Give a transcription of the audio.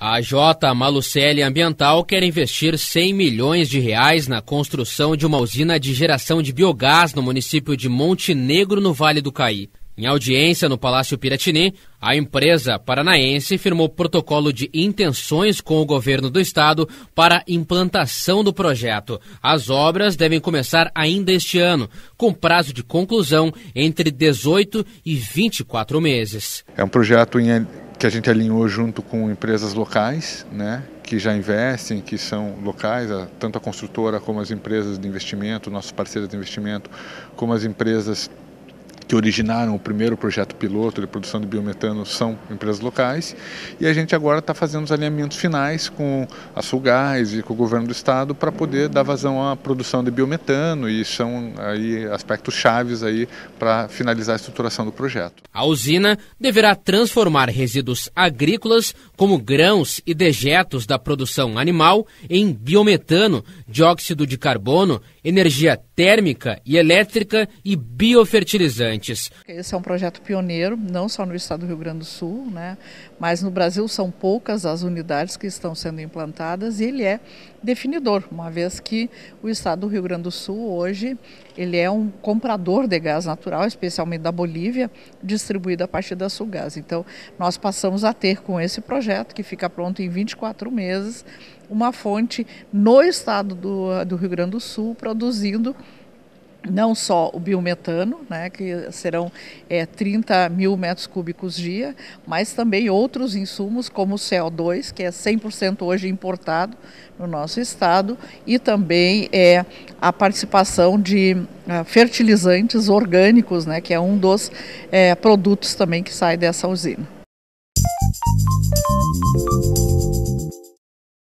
A J. Malucelli Ambiental quer investir 100 milhões de reais na construção de uma usina de geração de biogás no município de Monte Negro, no Vale do Caí. Em audiência no Palácio Piratini, a empresa paranaense firmou protocolo de intenções com o governo do estado para implantação do projeto. As obras devem começar ainda este ano, com prazo de conclusão entre 18 e 24 meses. É um projeto em que a gente alinhou junto com empresas locais, né, que já investem, que são locais, tanto a construtora como as empresas de investimento, nossos parceiros de investimento, como as empresas que originaram o primeiro projeto piloto de produção de biometano são empresas locais e a gente agora está fazendo os alinhamentos finais com a Sulgás e com o governo do estado para poder dar vazão à produção de biometano e são aí aspectos chaves aí para finalizar a estruturação do projeto. A usina deverá transformar resíduos agrícolas como grãos e dejetos da produção animal em biometano, dióxido de carbono, energia térmica e elétrica e biofertilizante. Esse é um projeto pioneiro, não só no estado do Rio Grande do Sul, né, mas no Brasil são poucas as unidades que estão sendo implantadas e ele é definidor, uma vez que o estado do Rio Grande do Sul hoje ele é um comprador de gás natural, especialmente da Bolívia, distribuído a partir da Sulgás. Então, nós passamos a ter com esse projeto, que fica pronto em 24 meses, uma fonte no estado do, do Rio Grande do Sul produzindo não só o biometano, né, que serão é, 30 mil metros cúbicos dia, mas também outros insumos como o CO2, que é 100% hoje importado no nosso estado, e também é, a participação de uh, fertilizantes orgânicos, né, que é um dos é, produtos também que sai dessa usina.